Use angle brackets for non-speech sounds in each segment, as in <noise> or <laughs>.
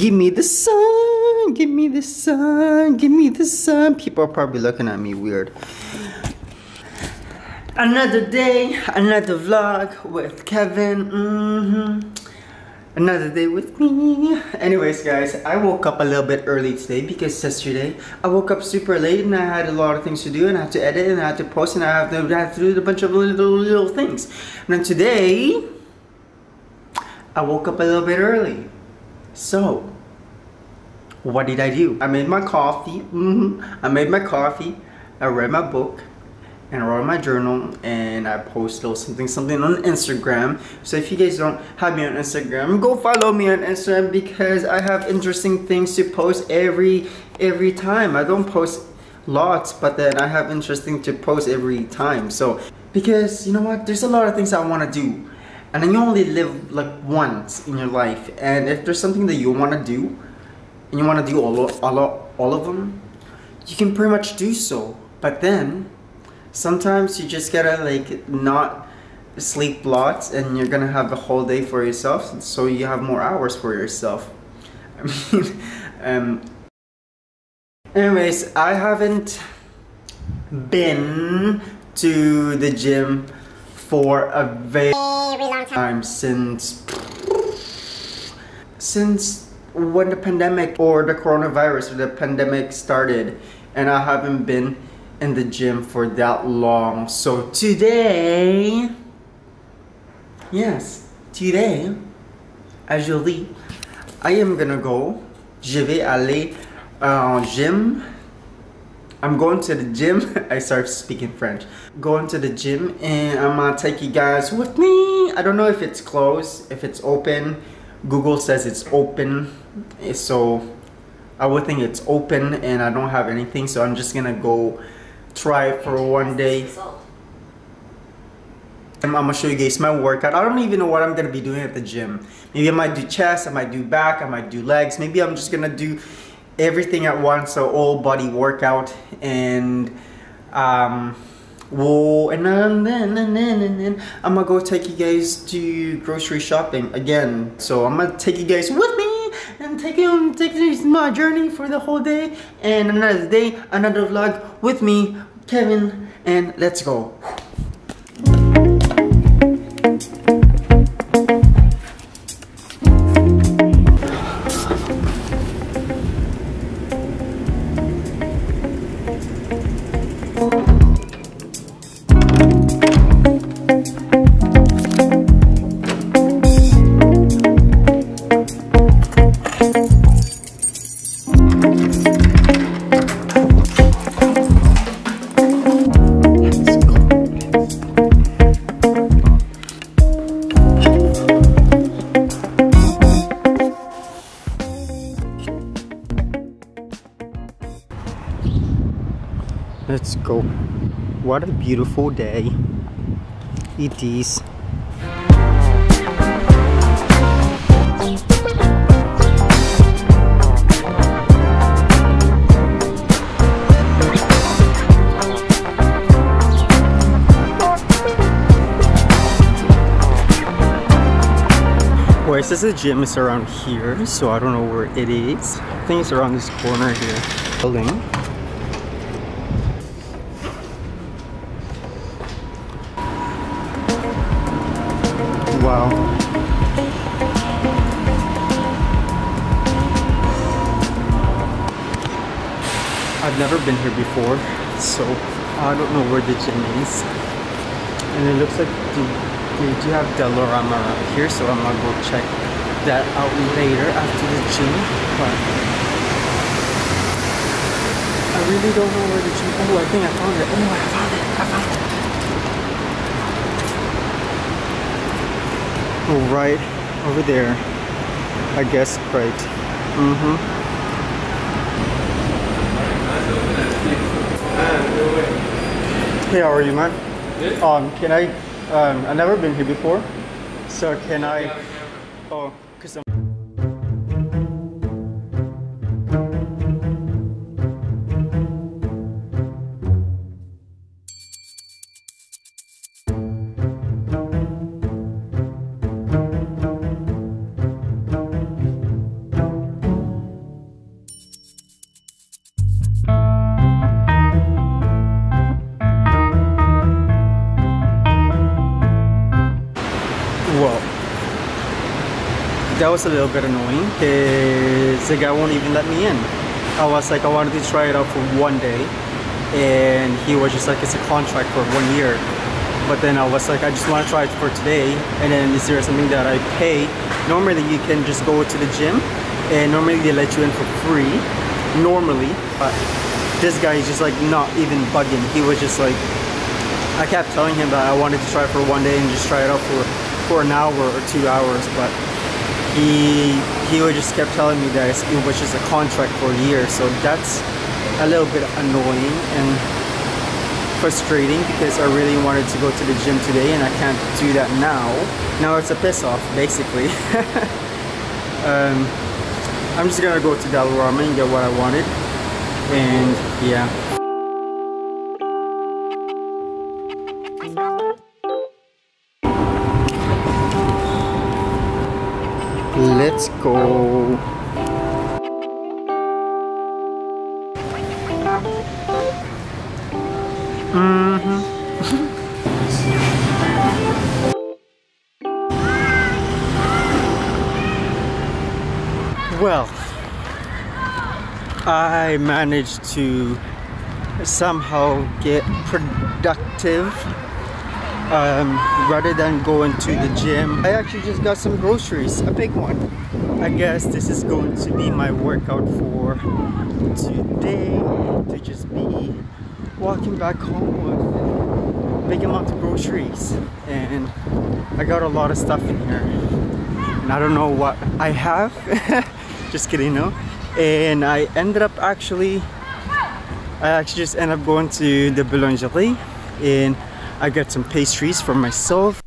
Give me the sun, give me the sun, give me the sun. People are probably looking at me weird. Another day, another vlog with Kevin. Mm-hmm. Another day with me. Anyways, guys, I woke up a little bit early today because yesterday I woke up super late and I had a lot of things to do and I had to edit and I had to post and I had to, I have to do a bunch of little, little things. And then today, I woke up a little bit early. So, what did I do? I made my coffee. Mm -hmm. I made my coffee. I read my book and I wrote my journal and I posted something something on Instagram. So if you guys don't have me on Instagram, go follow me on Instagram because I have interesting things to post every every time. I don't post lots, but then I have interesting to post every time. So because you know what, there's a lot of things I want to do and then you only live like once in your life. And if there's something that you want to do and you want to do all of, all, all of them you can pretty much do so. But then sometimes you just gotta like not sleep lots and you're gonna have the whole day for yourself so you have more hours for yourself. <laughs> I mean um anyways I haven't been to the gym for a very long time. since since when the pandemic or the coronavirus or the pandemic started and I haven't been in the gym for that long. So today yes today aujourd'hui I am gonna go je vais aller en gym I'm going to the gym. <laughs> I started speaking French. Going to the gym and I'm gonna take you guys with me. I don't know if it's closed, if it's open. Google says it's open. Eh, so I would think it's open and I don't have anything. So I'm just gonna go try for one day. I'm gonna show you guys my workout. I don't even know what I'm gonna be doing at the gym. Maybe I might do chest, I might do back, I might do legs. Maybe I'm just gonna do everything at once, so all body workout and um, whoa, and then, and then, and then I'm gonna go take you guys to grocery shopping again. So I'm gonna take you guys with me and take you take you my journey for the whole day and another day, another vlog with me, Kevin, and let's go. Go. What a beautiful day. It is. Well, says the gym is around here, so I don't know where it is. I think it's around this corner here. Building. I've never been here before, so I don't know where the gym is. And it looks like they, they do have Dollarama around here, so I'm gonna go check that out later after the gym. But I really don't know where the gym. Oh, I think I found it. Oh, I found it. I found it. Oh, right over there. I guess right. Mm-hmm. Hey, how are you, man? Good. Um, can I? Um, I've never been here before, so can I? Oh, cause I'm. Well, that was a little bit annoying because the guy won't even let me in. I was like, I wanted to try it out for one day and he was just like, it's a contract for one year. But then I was like, I just want to try it for today. And then is there something that I pay? Normally you can just go to the gym and normally they let you in for free. Normally, but this guy is just like not even bugging. He was just like, I kept telling him that I wanted to try it for one day and just try it out for, for an hour or two hours. But he he would just kept telling me that it was just a contract for a year. So that's a little bit annoying and frustrating because I really wanted to go to the gym today and I can't do that now. Now it's a piss off basically. <laughs> um, I'm just gonna go to Dollarama and get what I wanted and yeah. Let's go. Mm-hmm. well, I managed to somehow get productive um, rather than going to the gym. I actually just got some groceries, a big one. I guess this is going to be my workout for today to just be walking back home with big amount of groceries and I got a lot of stuff in here and I don't know what I have <laughs> just kidding no and I ended up actually I actually just ended up going to the boulangerie and I got some pastries for myself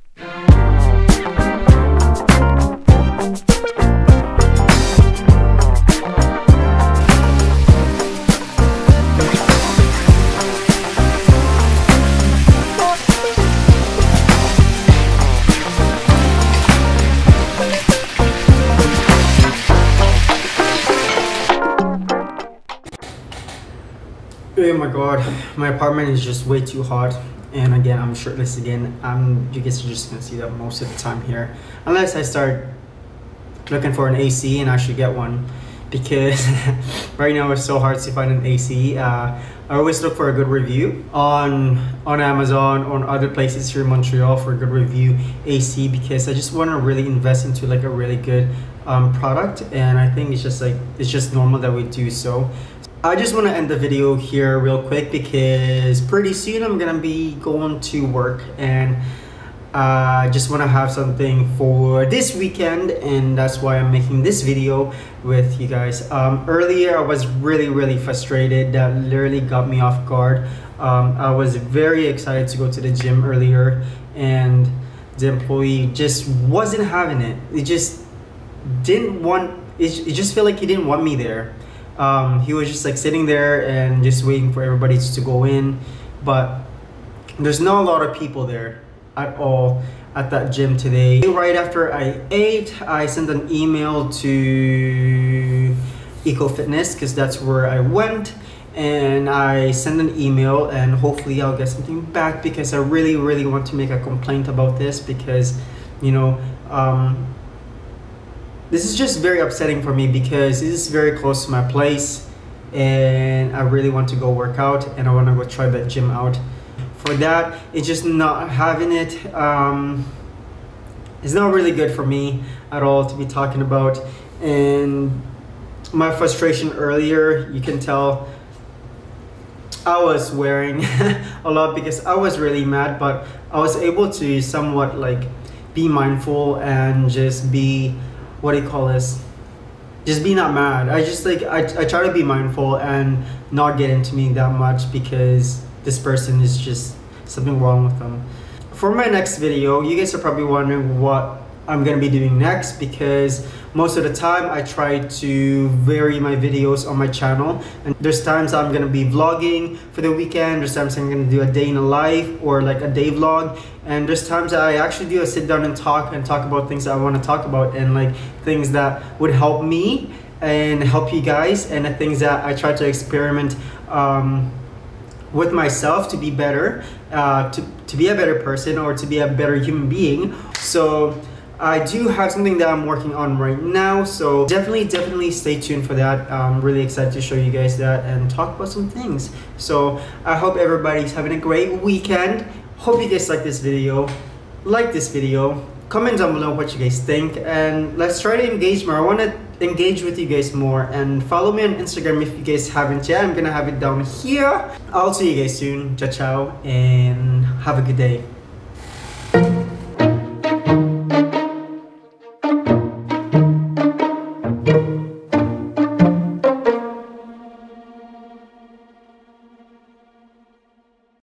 Oh my god, my apartment is just way too hot. And again, I'm shirtless again. I'm, you guys are just gonna see that most of the time here. Unless I start looking for an AC and actually get one. Because <laughs> right now it's so hard to find an AC. Uh, I always look for a good review on on Amazon, on other places here in Montreal for a good review AC because I just want to really invest into like a really good um, product and I think it's just like it's just normal that we do so. I just want to end the video here real quick because pretty soon I'm gonna be going to work and I uh, just want to have something for this weekend and that's why I'm making this video with you guys. Um, earlier I was really really frustrated that literally got me off guard. Um, I was very excited to go to the gym earlier and the employee just wasn't having it. It just didn't want, it, it just felt like he didn't want me there. Um, he was just like sitting there and just waiting for everybody to go in. But there's not a lot of people there at all at that gym today. Right after i ate i sent an email to eco fitness because that's where i went. And i sent an email and hopefully i'll get something back because i really really want to make a complaint about this because you know um, this is just very upsetting for me because this is very close to my place and I really want to go work out and I want to go try that gym out. For that, it's just not having it. Um, it's not really good for me at all to be talking about. And my frustration earlier, you can tell I was wearing <laughs> a lot because I was really mad, but I was able to somewhat like be mindful and just be what do you call this? Just be not mad. I just like I, I try to be mindful and not get into me that much because this person is just something wrong with them. For my next video, you guys are probably wondering what I'm gonna be doing next because most of the time I try to vary my videos on my channel and there's times I'm gonna be vlogging for the weekend there's times I'm gonna do a day in a life or like a day vlog and there's times I actually do a sit down and talk and talk about things that I want to talk about and like things that would help me and help you guys and the things that I try to experiment um, with myself to be better, uh, to, to be a better person or to be a better human being. So I do have something that I'm working on right now. So definitely, definitely stay tuned for that. I'm really excited to show you guys that and talk about some things. So I hope everybody's having a great weekend. Hope you guys like this video. Like this video. Comment down below what you guys think and let's try to engage more. I want to engage with you guys more and follow me on Instagram if you guys haven't yet. I'm gonna have it down here. I'll see you guys soon. Ciao ciao and have a good day.